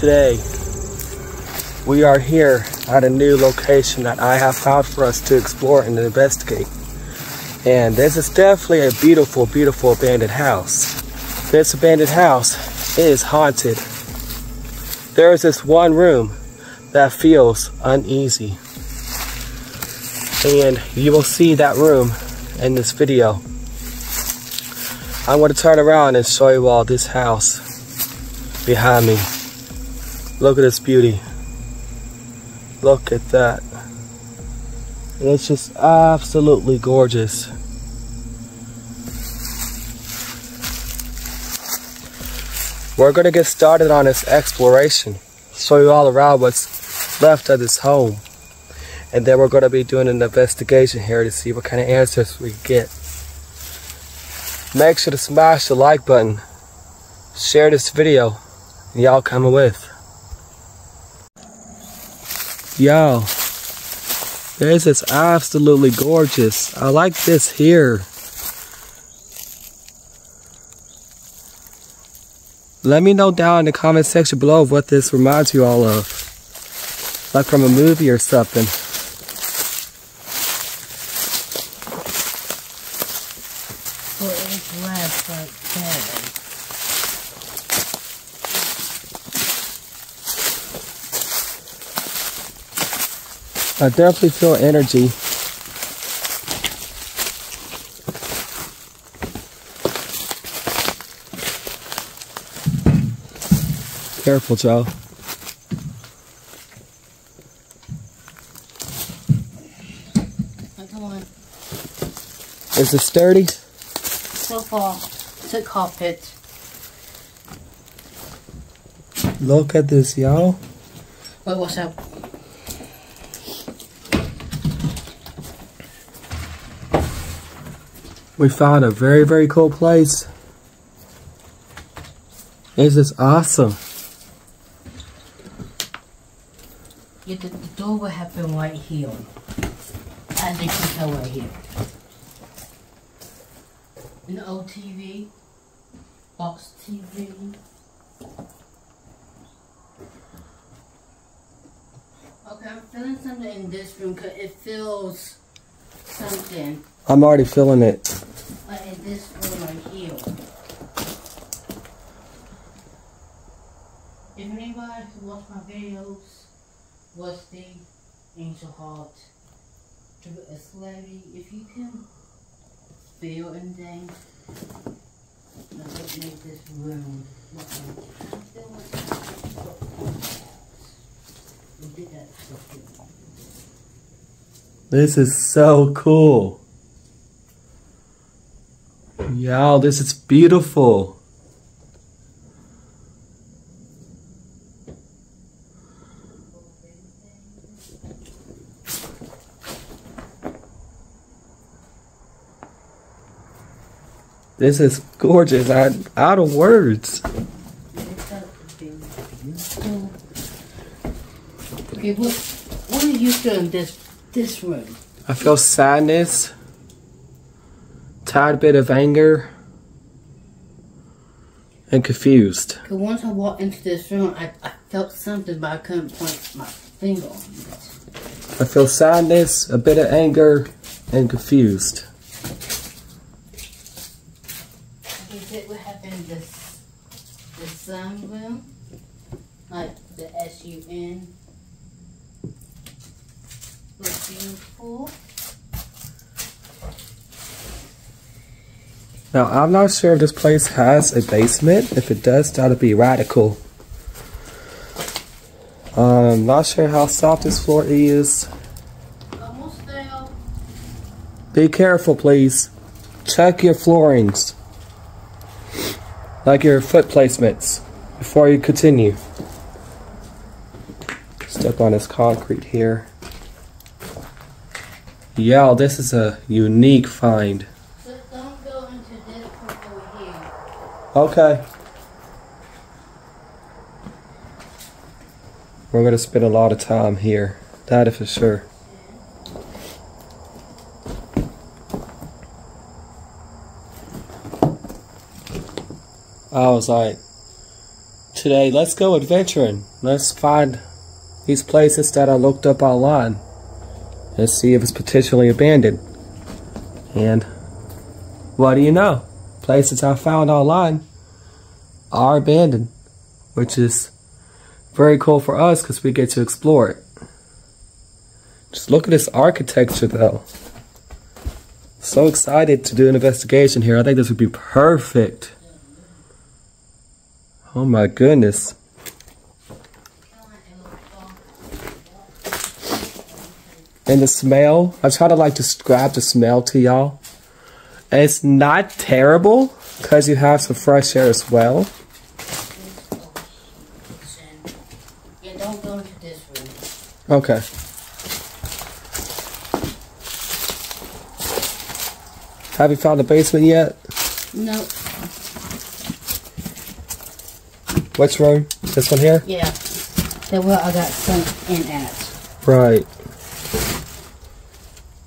today we are here at a new location that I have found for us to explore and investigate. And this is definitely a beautiful, beautiful abandoned house. This abandoned house is haunted. There is this one room that feels uneasy. And you will see that room in this video. I'm going to turn around and show you all this house behind me. Look at this beauty. Look at that. It's just absolutely gorgeous. We're gonna get started on this exploration. Show you all around what's left of this home. And then we're gonna be doing an investigation here to see what kind of answers we get. Make sure to smash the like button. Share this video. And y'all coming with. Yo, this is absolutely gorgeous. I like this here. Let me know down in the comment section below what this reminds you all of. Like from a movie or something. Well, it's last like that. I definitely feel energy. Careful, Joe. Come on. Is it sturdy? So far, it's a carpet. Look at this, y'all. Wait, what's up? We found a very, very cool place. This is awesome. Yeah, the, the door will happen right here. As you can tell right here. An old TV. Box TV. Okay, I'm feeling something in this room because it feels something. I'm already feeling it. Like in this room right here. If anybody who watch my videos, watch the Angel Heart, to a celebrity, if you can feel anything, let's make this room like I that so good. This is so cool. Y'all, this is beautiful. This is gorgeous. I out of words. Okay, what what are you doing this this room? I feel sadness, tad bit of anger, and confused. Cause once I walked into this room, I, I felt something, but I couldn't point my finger on it. I feel sadness, a bit of anger, and confused. Is it what happened in this the sun room? Like the S U N swimming pool? Now, I'm not sure if this place has a basement. If it does, that'll be radical. Um, not sure how soft this floor is. Be careful, please. Check your floorings. Like your foot placements before you continue. Step on this concrete here. Yeah, this is a unique find. So don't go into this room over here. Okay. We're gonna spend a lot of time here. That is for sure. I was like today. Let's go adventuring. Let's find these places that I looked up online and see if it's potentially abandoned. And what do you know? Places I found online are abandoned, which is very cool for us because we get to explore it. Just look at this architecture though. So excited to do an investigation here. I think this would be perfect. Oh my goodness. And the smell, I try to like describe the smell to y'all. It's not terrible because you have some fresh air as well. Yeah, don't go into this room. Okay. Have you found the basement yet? No. Which room? This one here? Yeah. That's where I got sent in at. Right.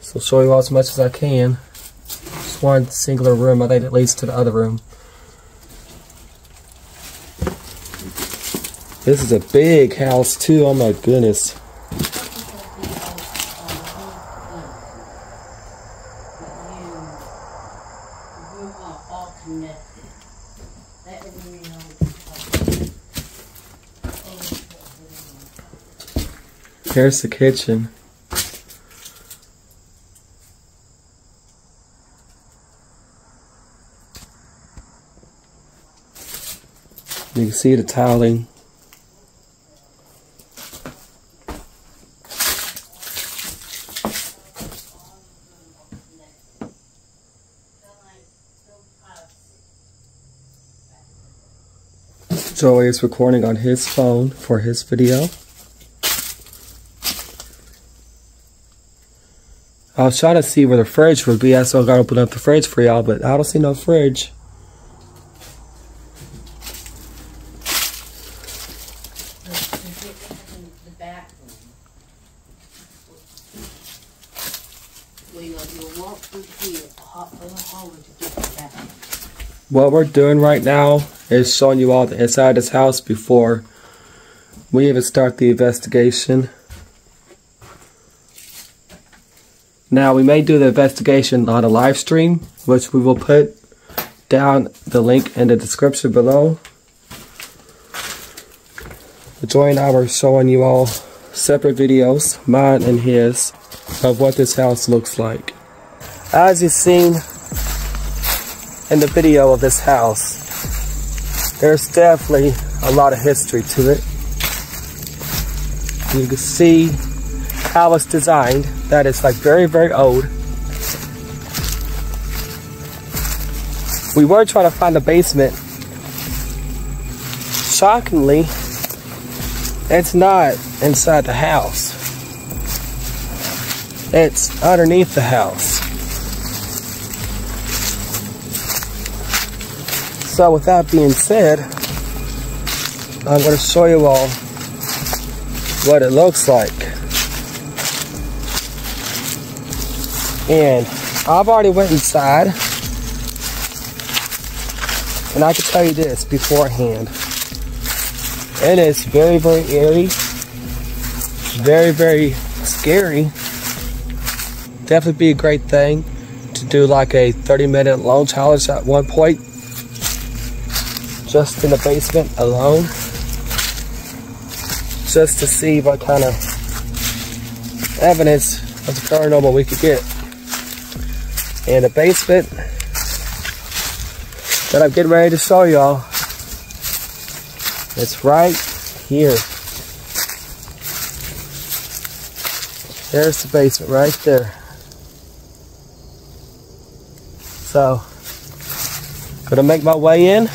So show you all as much as I can. Just one singular room. I think it leads to the other room. This is a big house too. Oh my goodness. Here's the kitchen. You can see the tiling. Joey is recording on his phone for his video. I was trying to see where the fridge would be. I still gotta open up the fridge for y'all, but I don't see no fridge. What we're doing right now is showing you all the inside of this house before we even start the investigation. Now we may do the investigation on a live stream, which we will put down the link in the description below. Joy and I were showing you all separate videos, mine and his, of what this house looks like. As you've seen in the video of this house, there's definitely a lot of history to it. You can see how designed. That is like very, very old. We were trying to find the basement. Shockingly, it's not inside the house. It's underneath the house. So with that being said, I'm going to show you all what it looks like. And I've already went inside. And I can tell you this beforehand. It is very, very eerie. Very, very scary. Definitely be a great thing to do like a 30 minute long challenge at one point just in the basement alone just to see what kind of evidence of the paranormal we could get. And the basement that I'm getting ready to show y'all, it's right here. There's the basement right there. So, gonna make my way in.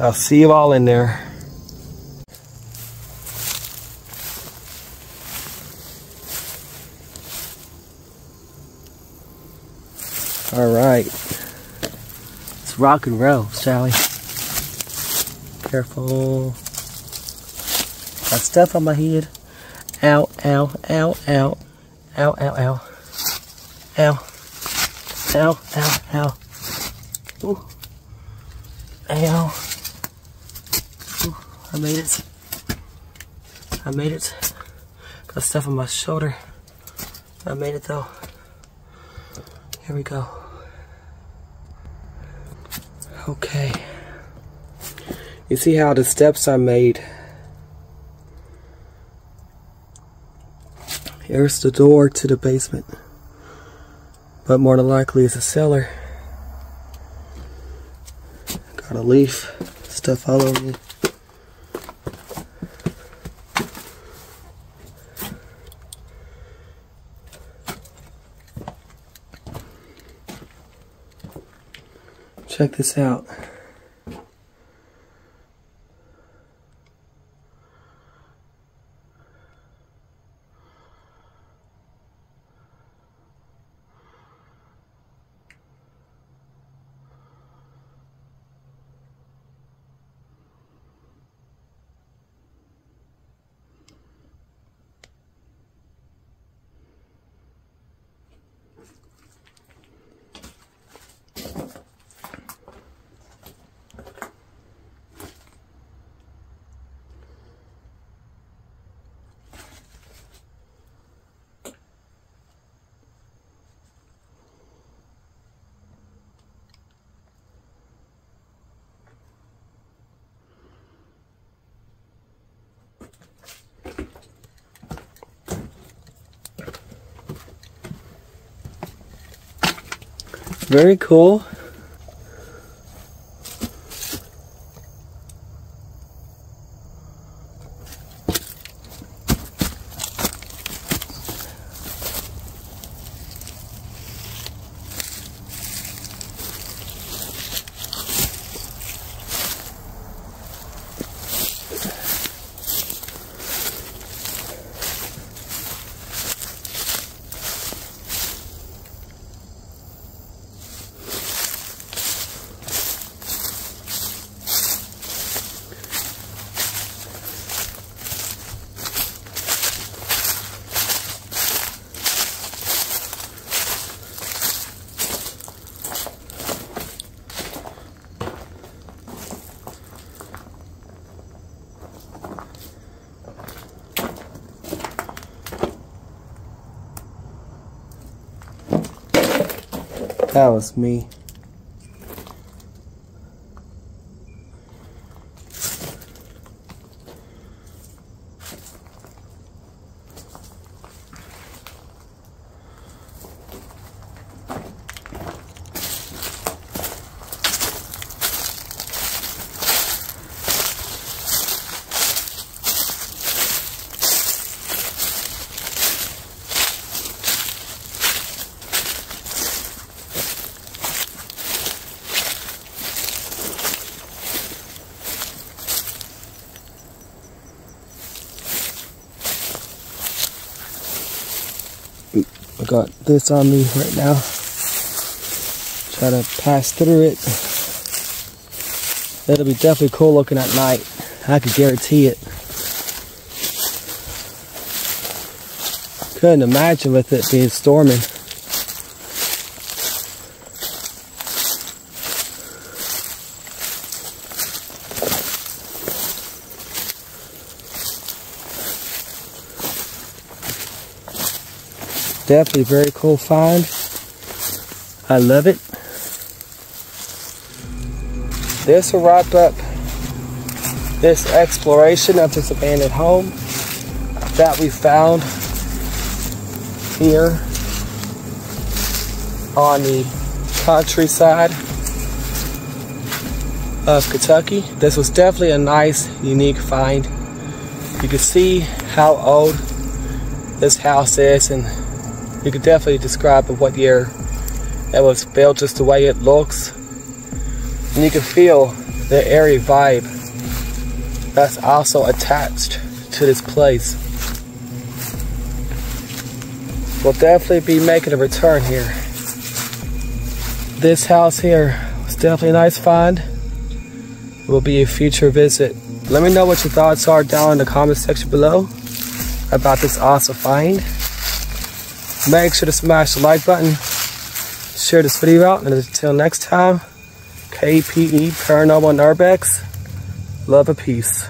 I'll see you all in there. All right. Let's rock and roll, shall we? Careful. Got stuff on my head. Ow, ow, ow, ow. Ow, ow, ow. Ow. Ow, ow, ow. Ooh. Ow. I made it. I made it. Got stuff on my shoulder. I made it though. Here we go. Okay. You see how the steps are made? Here's the door to the basement. But more than likely it's a cellar. Got a leaf, stuff all over me. Check this out. Very cool. That was me. I got this on me right now. Try to pass through it. It'll be definitely cool looking at night. I could guarantee it. Couldn't imagine with it being storming. Definitely very cool find. I love it. This will wrap up this exploration of this abandoned home that we found here on the countryside of Kentucky. This was definitely a nice, unique find. You can see how old this house is and you can definitely describe what year it was built, just the way it looks. And you can feel the airy vibe that's also attached to this place. We'll definitely be making a return here. This house here was definitely a nice find. It will be a future visit. Let me know what your thoughts are down in the comment section below about this awesome find. Make sure to smash the like button, share this video out, and until next time, KPE Paranormal Narbex, love and peace.